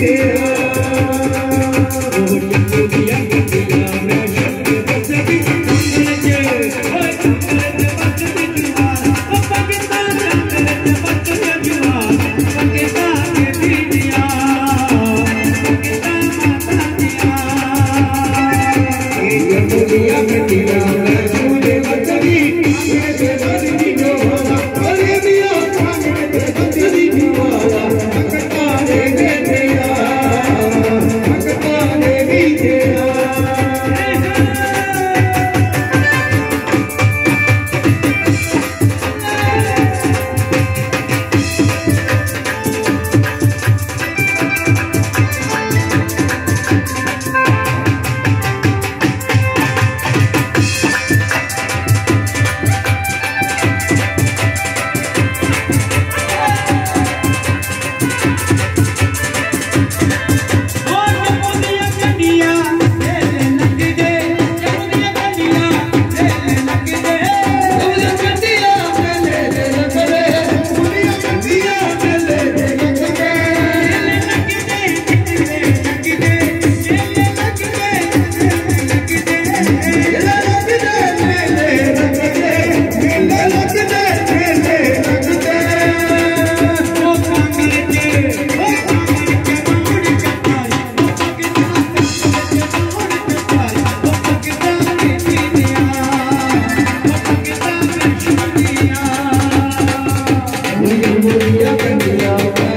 Yeah. Hallelujah,